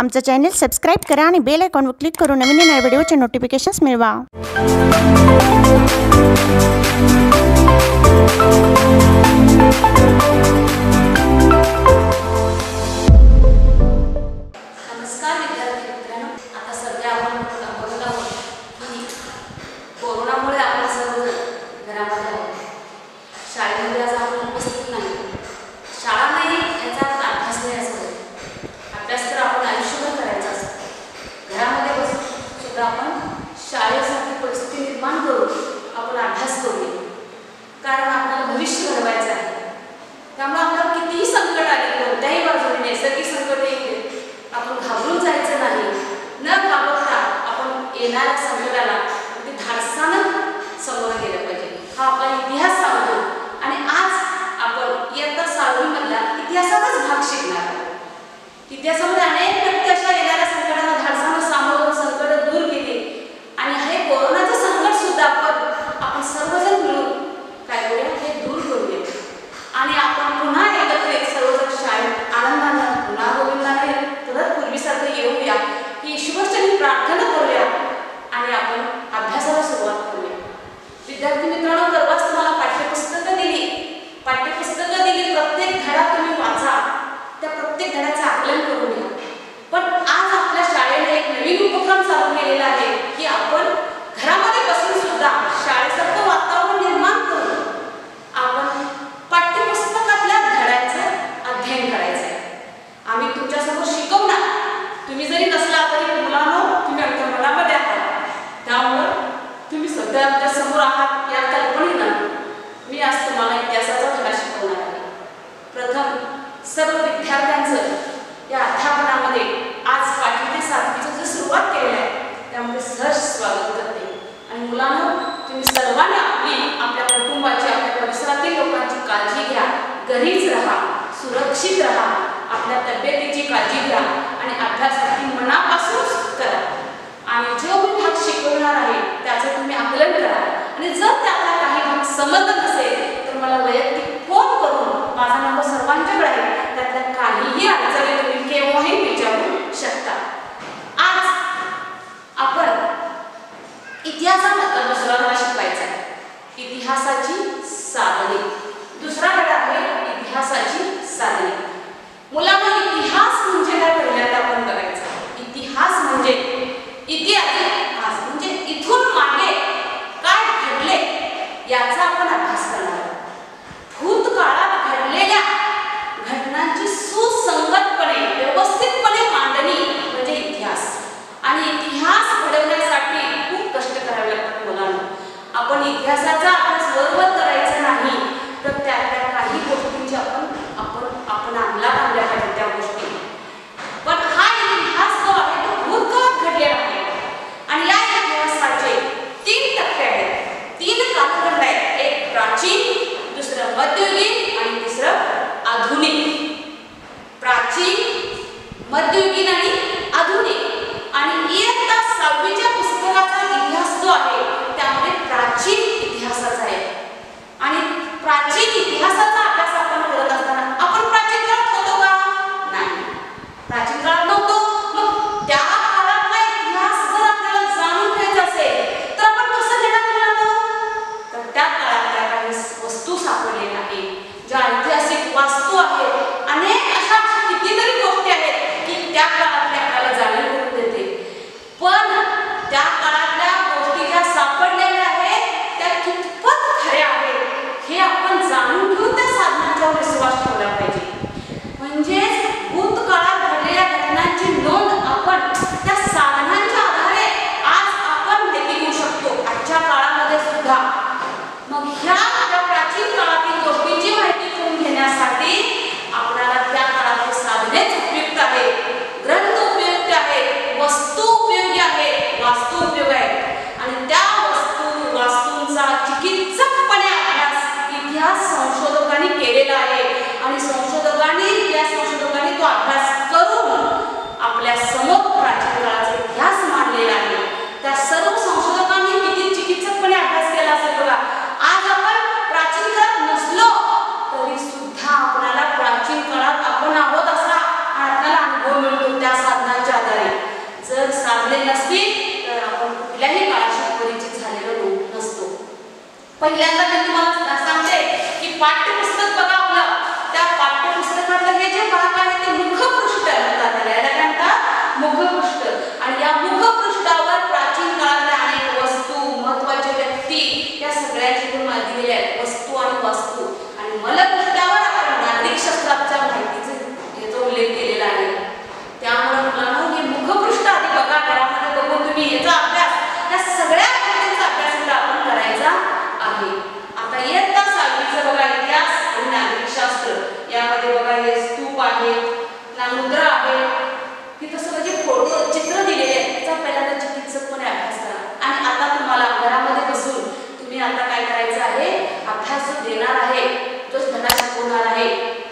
आमचं channel subscribe करा आणि बेल अकाउंटवर क्लिक करून नवीन नवीन व्हिडिओचे नोटिफिकेशन्स मिळवा समोर आहात या कल्पनेनं मी आज तुम्हाला इतिहासाचा धडा शिकवणार आहे. प्रथम सर्व विद्यार्थ्यांचं या अध्यापनामध्ये आज पाचवी ते सातवीचं जे सुरुवात केलं आहे त्यामध्ये सहज स्वागत करते. आणि मुलांना तुम्ही सर्वांनी आपली आपल्या कुटुंबाची आपल्या परिसरातील लोकांची काळजी घ्या. घरीच राहा सुरक्षित राहा. jardim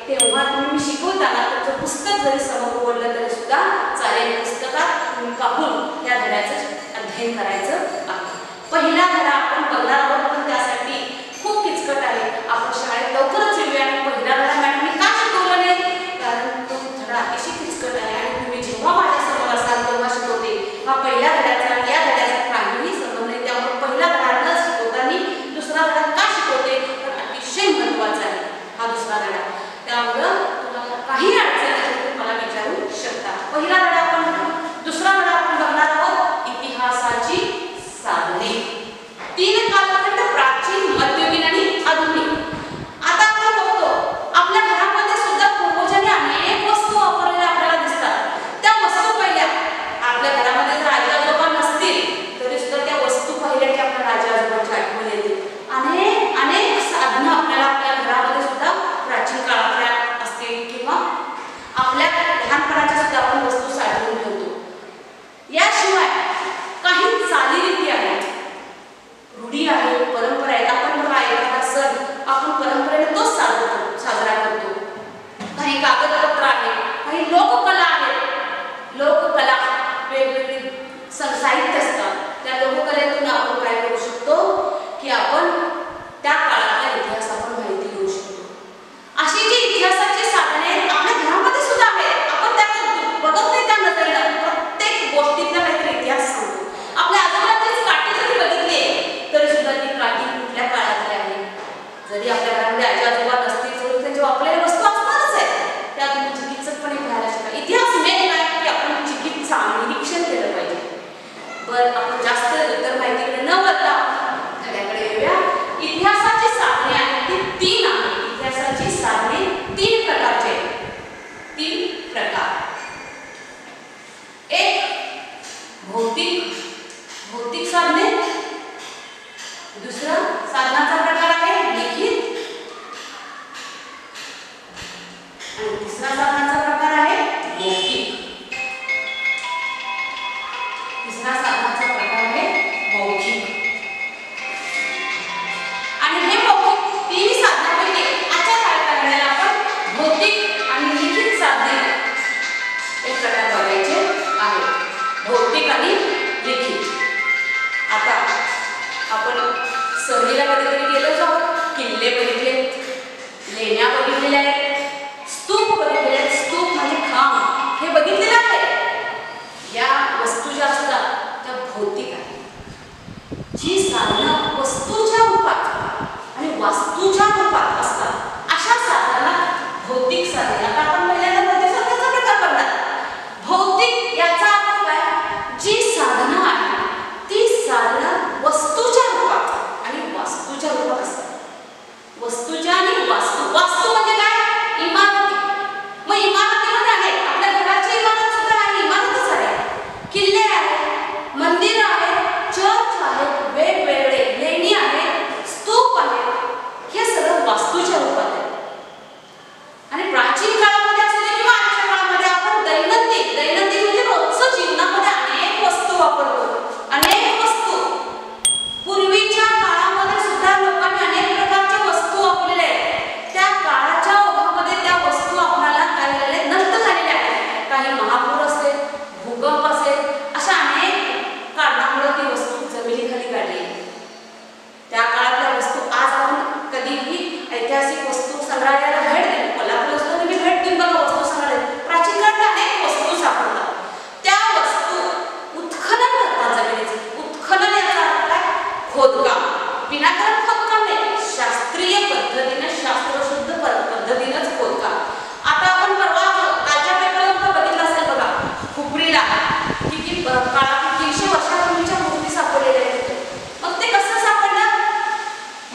तेव्हा तुम्ही शिकवताना तुमचं पुस्तक जरी समोर बोललं तरी सुद्धा चालेल पुस्तकात पाहून त्या धड्याचं अध्ययन करायचं आहे. पहिला धडा आपण बघणार आहोत पण त्यासाठी खूप किचकट आहे. आपण शाळेत लवकरच येऊया आणि पहिला धडा आणि लिखित आता आपण सहलीला कधीतरी गेलोच आहोत. किल्ले बघितले लेण्या बघितलेल्या आहेत स्तूप बघितलेले आहेत. स्तूप म्हणजे खांब. हे बघितलेलं आहे. या वस्तू ज्या असतात त्या भौतिक आहेत. जी साधना वस्तूच्या रूपात आणि वास्तूच्या रूपात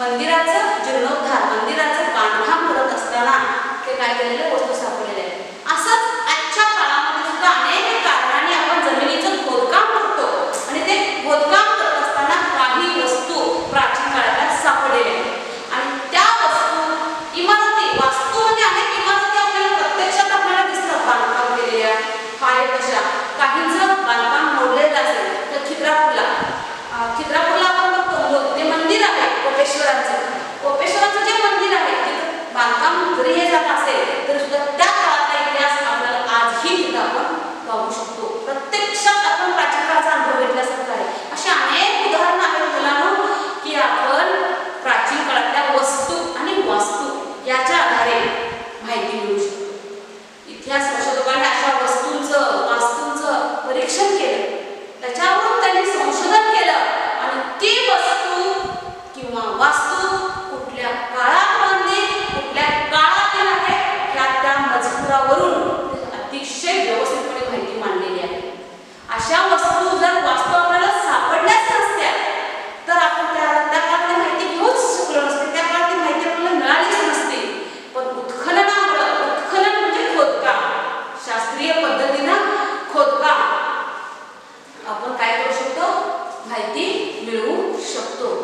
मंदिराचं जीर्णोद्धार मंदिराचं बांधकाम करत असताना ते काय केलेलं? वस्तू